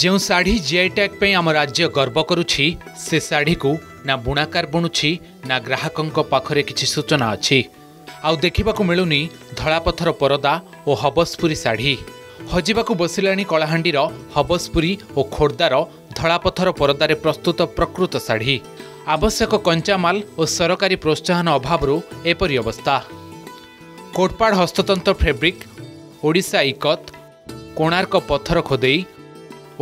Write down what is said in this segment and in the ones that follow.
ଯେଉଁ ଶାଢ଼ୀ GI tag ପାଇଁ ଆମ ରାଜ୍ୟ ଗର୍ବ କରୁଛି ସେ ଶାଢ଼ୀକୁ ନା ବୁଣାକାର ବୁଣୁଛି ନା ଗ୍ରାହକଙ୍କ ପାଖରେ କିଛି ସୂଚନା ଅଛି। ଆଉ ଦେଖିବାକୁ ମିଳୁନି ଧଳାପଥର ପରଦା ଓ ହବସପୁରୀ ଶାଢ଼ୀ। ହଜିବାକୁ ବସିଲାଣି କଳାହାଣ୍ଡିର ହବସପୁରୀ ଓ ଖୋର୍ଦ୍ଧାର ଧଳାପଥର ପରଦାରେ ପ୍ରସ୍ତୁତ ପ୍ରକୃତ ଶାଢ଼ୀ। ଆବଶ୍ୟକ କଞ୍ଚାମାଲ ଓ ସରକାରୀ ପ୍ରୋତ୍ସାହନ ଅଭାବରୁ ଏପରି ଅବସ୍ଥା। କୋଟପାଡ଼ ହସ୍ତତନ୍ତ ଫେବ୍ରିକ୍ ଓଡ଼ିଶା ଇକତ କୋଣାର୍କ ପଥର ଖୋଦେଇ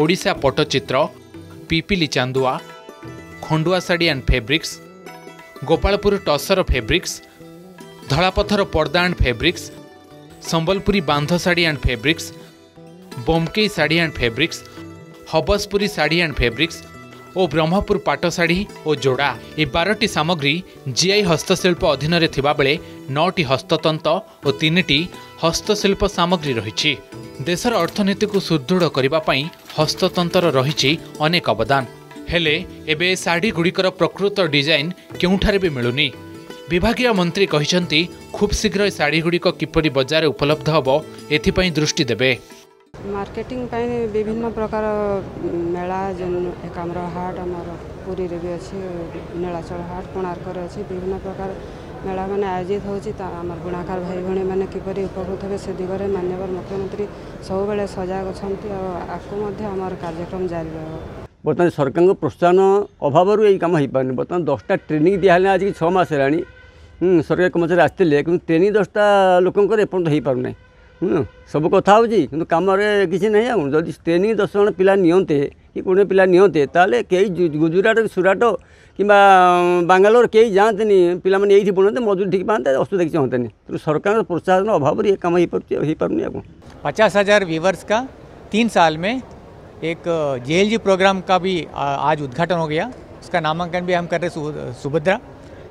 ଓଡ଼ିଶା ପଟ୍ଟଚିତ୍ର ପିପିଲି ଚାନ୍ଦୁଆ Khandua sari and fabrics Gopalpur tussar fabrics Dhalapathar ପର୍ଦ୍ଦା and fabrics Sambalpuri Bandha sari and fabrics Bomkai sari and fabrics Habaspuri sari and fabrics ଓ ବ୍ରହ୍ମପୁର ପାଟ ଶାଢ଼ୀ ଓ ଯୋଡ଼ା। ଏ ବାରଟି ସାମଗ୍ରୀ ଜିଆଇ ହସ୍ତଶିଳ୍ପ ଅଧୀନରେ ଥିବାବେଳେ ନଅଟି ହସ୍ତତନ୍ତ ଓ ତିନିଟି ହସ୍ତଶିଳ୍ପ ସାମଗ୍ରୀ ରହିଛି। ଦେଶର ଅର୍ଥନୀତିକୁ ସୁଦୃଢ଼ କରିବା ପାଇଁ ହସ୍ତତନ୍ତର ରହିଛି ଅନେକ ଅବଦାନ। ହେଲେ ଏବେ ଶାଢ଼ୀଗୁଡ଼ିକର ପ୍ରକୃତ ଡିଜାଇନ୍ କେଉଁଠାରେ ବି ମିଳୁନି। ବିଭାଗୀୟ ମନ୍ତ୍ରୀ କହିଛନ୍ତି ଖୁବ୍ ଶୀଘ୍ର ଏ ଶାଢ଼ୀଗୁଡ଼ିକ କିପରି ବଜାରରେ ଉପଲବ୍ଧ ହେବ ଏଥିପାଇଁ ଦୃଷ୍ଟି ଦେବେ। ମାର୍କେଟିଂ ପାଇଁ ବିଭିନ୍ନ ପ୍ରକାର ମେଳା ଏକ ଆମର ହାଟ ଆମର ପୁରୀରେ ବି ଅଛି ନୀଳାଚଳ ହାଟ କୋଣାର୍କରେ ଅଛି ବିଭିନ୍ନ ପ୍ରକାର মেলা মানে আয়োজিত হচ্ছে তা আমার বুণাকার ভাই ভী মানে কিপর উপকৃত হবে সে দিগরে মাননীয় মুখ্যমন্ত্রী সবুলে সজাগ অনেক আমার কার্যক্রম জারি রহ বর্তমানে সরকার প্রোৎসাহন অভাবর এই কাম হয়ে পারে বর্তমানে দশটা ট্রেনিং দিয়া হলে আজকে ছ মাস হল সরকারি কর্মচারী আসলে কিন্তু ট্রেনিং দশটা লোকের এপর্যন্ত হয়ে পুনা ସବୁ କଥା ହେଉଛି କିନ୍ତୁ କାମରେ କିଛି ନାହିଁ ଆଉ ଯଦି ଟ୍ରେନିଂ ଦଶ ଜଣ ପିଲା ନିଅନ୍ତେ କି କୋଡ଼ିଏ ପିଲା ନିଅନ୍ତେ ତାହେଲେ କେହି ଗୁଜୁରାଟ ସୁରାଟ କିମ୍ବା ବାଙ୍ଗାଲୋର କେହି ଯାଆନ୍ତେନି ପିଲାମାନେ ଏଇଠି ବୁଣନ୍ତେ ମଜୁରୀ ଠିକ୍ ପାଆନ୍ତେ ଅସୁବିଧା କିଛି ହୁଅନ୍ତାନି ତେଣୁ ସରକାରଙ୍କ ପ୍ରୋତ୍ସାହନ ଅଭାବରୁ ଏ କାମ ହେଇପାରୁଛି ହେଇପାରୁନି ଆଉ पचास हज़ार व्यूवर्स का तीन साल में एक जेएल जी प्रोग्राम का भी आ- आज उद्घाटन हो गया उसका नामांकन भी हम कर रहे सु- सुभद्रा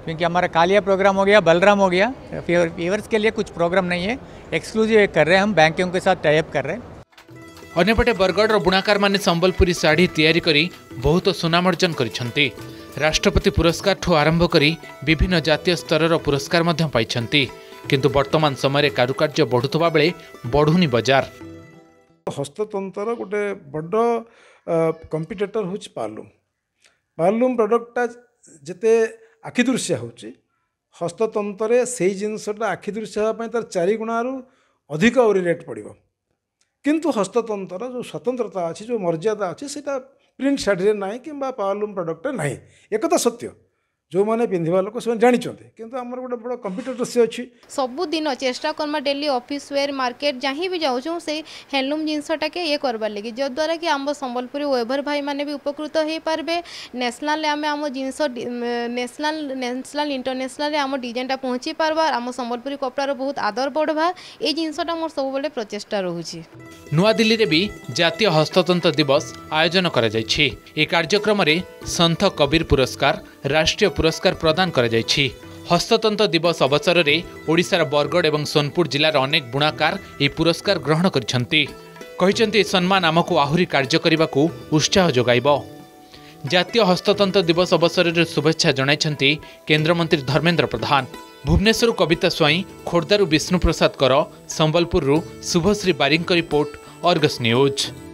क्योंकि हमारा कालिया प्रोग्राम हो गया बलराम हो गया व्यूवर्स के लिए कुछ प्रोग्राम नहीं है एक्सक्लूसिव एक कर रहे हैं हम बैंकों के साथ टाइप कर रहे हैं ଅନ୍ୟପଟେ ବରଗଡ଼ର ବୁଣାକାରମାନେ ସମ୍ବଲପୁରୀ ଶାଢ଼ୀ ତିଆରି କରି ବହୁତ ସୁନାମ ଅର୍ଜନ କରିଛନ୍ତି ରାଷ୍ଟ୍ରପତି ପୁରସ୍କାରଠୁ ଆରମ୍ଭ କରି ବିଭିନ୍ନ ଜାତୀୟ ସ୍ତରର ପୁରସ୍କାର ମଧ୍ୟ ପାଇଛନ୍ତି କିନ୍ତୁ ବର୍ତ୍ତମାନ ସମୟରେ କାରୁକାର୍ଯ୍ୟ ବଢ଼ୁଥିବା ବେଳେ ବଢ଼ୁନି ବଜାର ହସ୍ତତନ୍ତର ଗୋଟେ ବଡ଼ କମ୍ପିଟେଟର ହେଉଛି ପାର୍ଲୁମ୍ ପାର୍ଲୁମ୍ ପ୍ରଡ଼କ୍ଟଟା ଯେତେ ଆଖିଦୃଶ୍ୟ ହେଉଛି ହସ୍ତତନ୍ତରେ ସେଇ ଜିନିଷଟା ଆଖିଦୃଶ୍ୟ ହେବା ପାଇଁ ତାର ଚାରିଗୁଣାରୁ ଅଧିକ ଆହୁରି ରେଟ୍ ପଡ଼ିବ। କିନ୍ତୁ ହସ୍ତତନ୍ତର ଯେଉଁ ସ୍ୱତନ୍ତ୍ରତା ଅଛି ଯେଉଁ ମର୍ଯ୍ୟାଦା ଅଛି ସେଇଟା ପ୍ରିଣ୍ଟ ଶାଢ଼ୀରେ ନାହିଁ କିମ୍ବା ପାୱାରଲୁମ୍ ପ୍ରଡ଼କ୍ଟରେ ନାହିଁ। ଏକଥା ସତ୍ୟ। ଯେଉଁମାନେ ପିନ୍ଧିବା ଲୋକ ସେମାନେ ଜାଣିଛନ୍ତି। କିନ୍ତୁ ଆମର ଗୋଟେ ବଡ଼ କମ୍ପିଟେଟର ସେ ଅଛି। ସବୁଦିନ ଚେଷ୍ଟା କର୍ମା ଡେଲି ଅଫିସ୍ ୱେର୍ ମାର୍କେଟ୍ ଯାହିଁ ବି ଯାଉଛୁ ସେଇ ହ୍ୟାଣ୍ଡଲୁମ୍ ଜିନିଷଟାକେ ଇଏ କରବାର୍ ଲାଗି। ଯଦ୍ୱାରା କି ଆମ ସମ୍ବଲପୁରୀ ୱେଭର ଭାଇମାନେ ବି ଉପକୃତ ହେଇପାରିବେ। ନ୍ୟାସନାଲରେ ଆମେ ଆମ ଜିନିଷ ନ୍ୟାସନାଲ ନ୍ୟାସନାଲ ଇଣ୍ଟରନ୍ୟାସନାଲରେ ଆମ ଡିଜାଇନଟା ପହଞ୍ଚି ପାରବା ଆମ ସମ୍ବଲପୁରୀ କପଡ଼ାର ବହୁତ ଆଦର ବଢ଼ବା। ଏଇ ଜିନିଷଟା ମୋର ସବୁବେଳେ ପ୍ରଚେଷ୍ଟା ରହୁଛି। ନୂଆଦିଲ୍ଲୀରେ ବି ଜାତୀୟ ହସ୍ତତନ୍ତ ଦିବସ ଆୟୋଜନ କରାଯାଇଛି। ଏ କାର୍ଯ୍ୟକ୍ରମରେ ସନ୍ଥ କବୀର ପୁରସ୍କାର ରାଷ୍ଟ୍ରୀୟ ପୁରସ୍କାର ପ୍ରଦାନ କରାଯାଇଛି। ହସ୍ତତନ୍ତ ଦିବସ ଅବସରରେ ଓଡ଼ିଶାର ବରଗଡ଼ ଏବଂ ସୋନପୁର ଜିଲ୍ଲାର ଅନେକ ବୁଣାକାର ଏହି ପୁରସ୍କାର ଗ୍ରହଣ କରିଛନ୍ତି। କହିଛନ୍ତି ଏ ସମ୍ମାନ ଆମକୁ ଆହୁରି କାର୍ଯ୍ୟ କରିବାକୁ ଉତ୍ସାହ ଯୋଗାଇବ। ଜାତୀୟ ହସ୍ତତନ୍ତ ଦିବସ ଅବସରରେ ଶୁଭେଚ୍ଛା ଜଣାଇଛନ୍ତି କେନ୍ଦ୍ରମନ୍ତ୍ରୀ ଧର୍ମେନ୍ଦ୍ର ପ୍ରଧାନ। ଭୁବନେଶ୍ୱରରୁ କବିତା ସ୍ୱାଇଁ ଖୋର୍ଦ୍ଧାରୁ ବିଷ୍ଣୁପ୍ରସାଦ କର ସମ୍ବଲପୁରରୁ ଶୁଭଶ୍ରୀ ବାରିଙ୍କ ରିପୋର୍ଟ ଅର୍ଗସ୍ ନ୍ୟୁଜ୍।